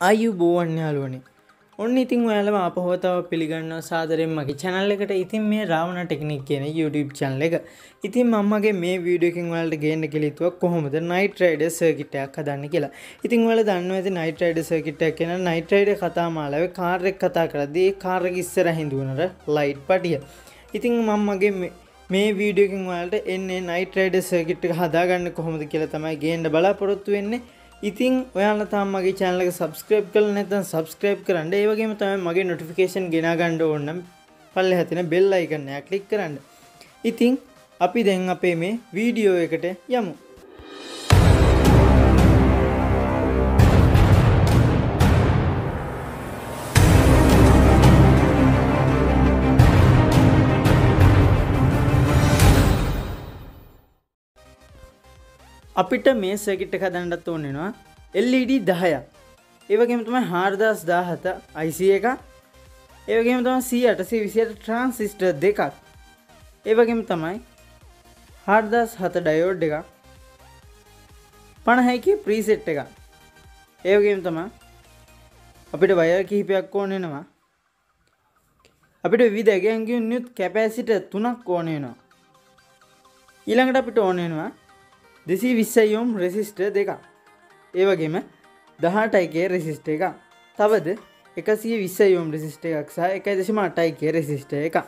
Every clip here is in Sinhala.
අයු බෝවන් යාලුවනේ ඔන්න ඉතින් ඔයාලම අපහෝතාව පිළිගන්න සාදරෙන් මගේ චැනල් එකට ඉතින් මේ රාවණ ටෙක්නික් කියන YouTube චැනල් එක ඉතින් මමගේ මේ වීඩියෝකින් වලට ගේන්න කෙලිතුවක් කොහොමද නයිට් රයිඩර් සර්කිට් එකක් හදන්න කියලා. ඉතින් ඔයාලා දන්නවා ඇති නයිට් රයිඩර් සර්කිට් එක කියන නයිට් රයිඩර් කතා මාලාවේ කාර් එක කතා කරද්දී ඒ කාර් එක ඉස්සරහින් දුවනර ලයිට් පටිය. ඉතින් මම මගේ මේ වීඩියෝකින් වලට එන්නේ නයිට් රයිඩර් සර්කිට් එක හදාගන්න කොහොමද කියලා තමයි ගේන්න බලාපොරොත්තු වෙන්නේ. ඉතින් ඔයාල තාම මගේ channel එක subscribe කරලා නැත්නම් subscribe කරන්න. ඒ වගේම තමයි මගේ notification ගෙනා ගන්න ඕන නම් පල්ලෙහා තියෙන bell icon එක click කරන්න. ඉතින් අපි දැන් අපේ මේ වීඩියෝ එකට යමු. අපිට මේ සර්කිට් එක හදන්නත් ඕන වෙනවා LED 10ක්. ඒ වගේම තමයි 4017 IC එකක්. ඒ වගේම තමයි 10828 ට්‍රාන්සිස්ටර් දෙකක්. ඒ වගේම තමයි 4007 ඩයෝඩ් එකක්. 50ක ප්‍රීසෙට් එකක්. ඒ වගේම තමයි අපිට වයර් කිහිපයක් ඕන වෙනවා. අපිට විවිධ ඇගයන්ගින් යුත් කැපැසිටර් තුනක් ඕන වෙනවා. ඊළඟට අපිට ඕන වෙනවා දෙසී විස්සයෝම් රෙසිස්ට දෙක ඒවගේම දහටයිකේ රෙසිස්ට එක තවද එකසිය විස්සයෝම් රෙසිස්ට එකක් සහ එක දෙශම අටයිකේ රෙසිස්ට එක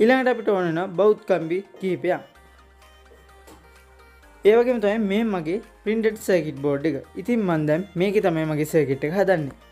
ඉළඟට අපිට ඕනන බෞද්ධකම්බි කීපයක් ඒවගේම තමයි මේ මගේ පින්ටඩ් සර්කිට් බෝඩ් එක. ඉතින් මන්දැම් මේක තමයි මගේ සර්කිට් එක හදන්නේ.